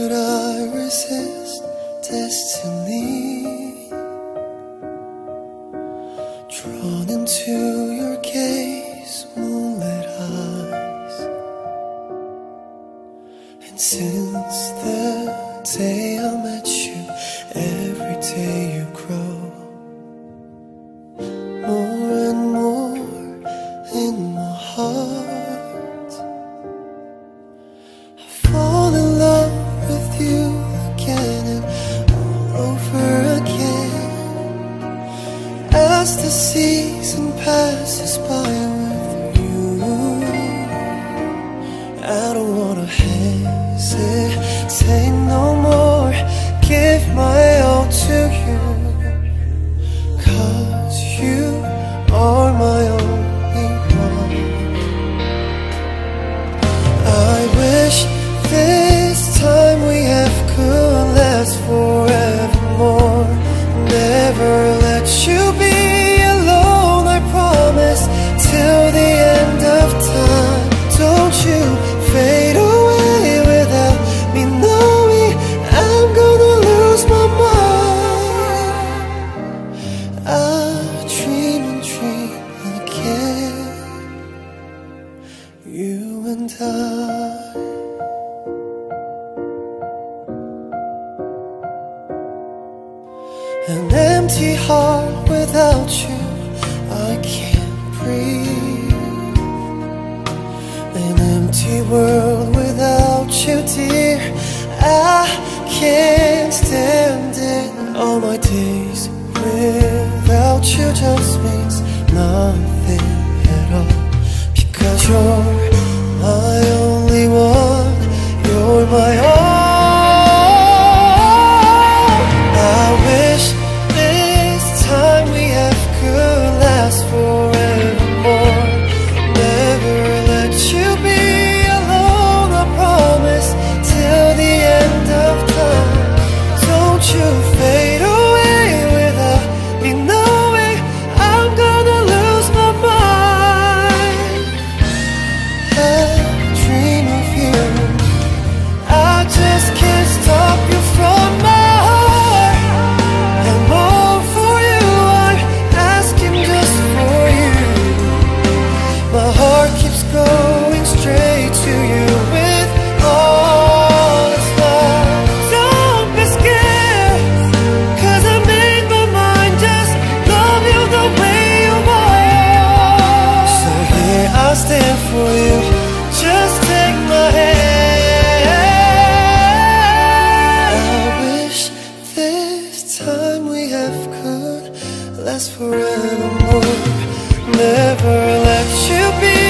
Could I resist destiny? Drawn into your gaze, moonlit eyes. And since the day is born. An empty heart without you, I can't breathe. An empty world without you, dear, I can't stand it. All my days without you just means nothing at all. Because you're if could last forevermore. Never let you be.